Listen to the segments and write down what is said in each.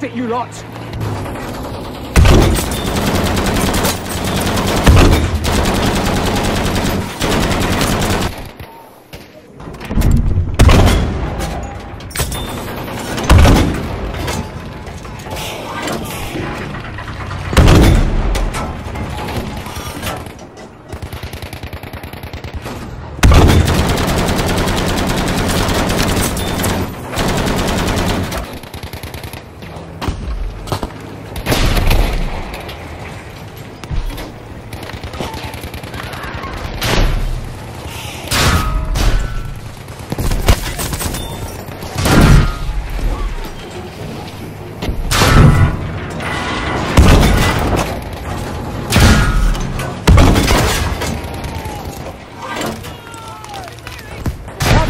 At you lot!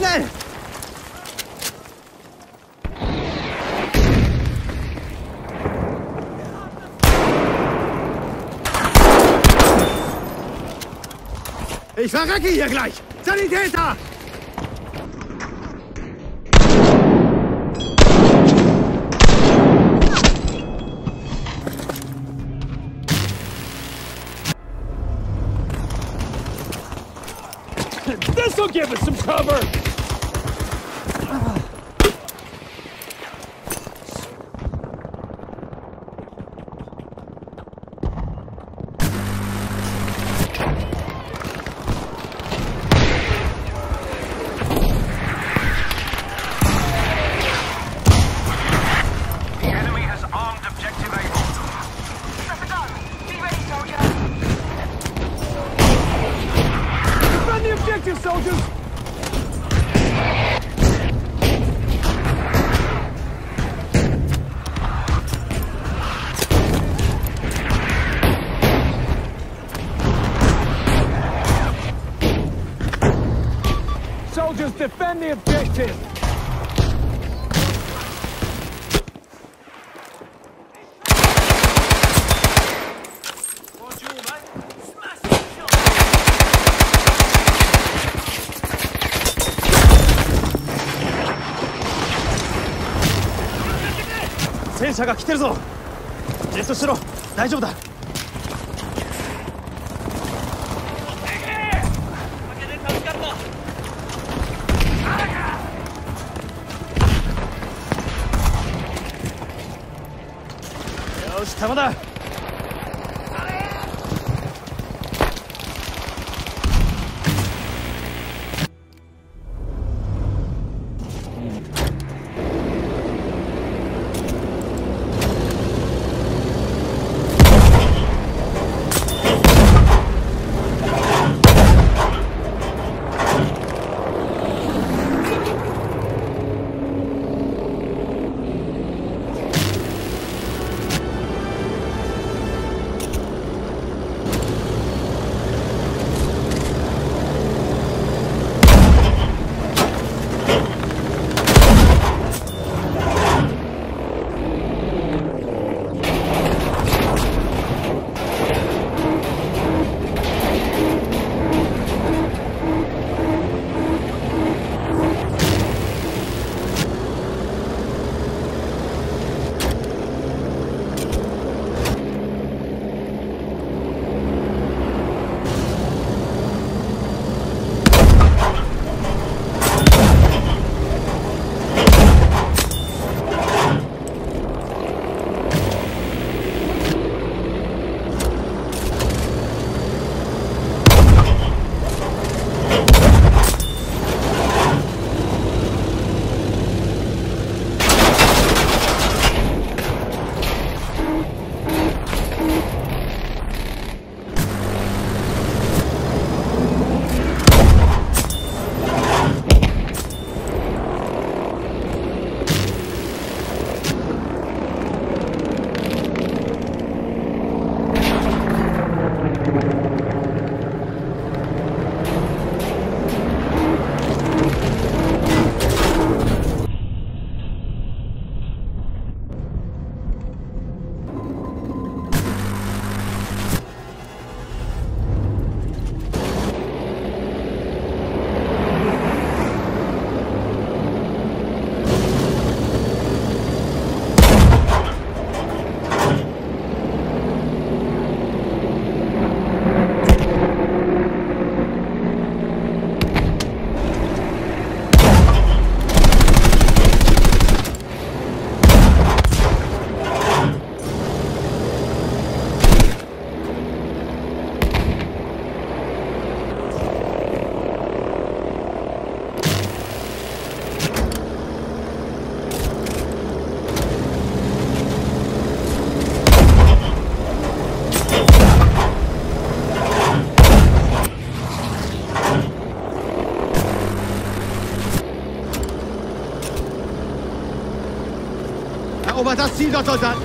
Schnell! Ich verrecke hier gleich! Sanitäter! This'll give us some cover! Soldiers, defend the objective! Sensor が来てるぞ。レストしろ。大丈夫だ。よしただまた死んだとだ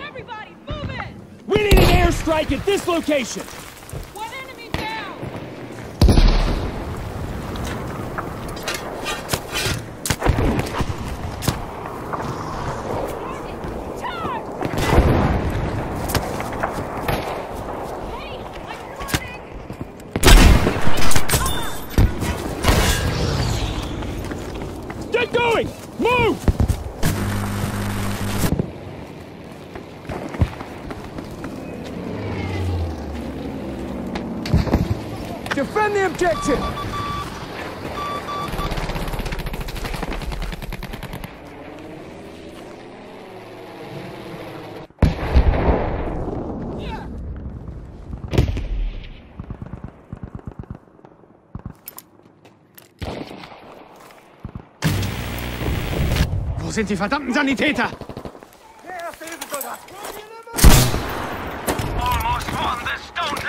Everybody, move it! We need an airstrike at this location! Defend the objective! Wo sind die verdammten Sanitäter?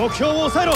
目標を抑えろ